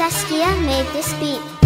Saskia made this beat.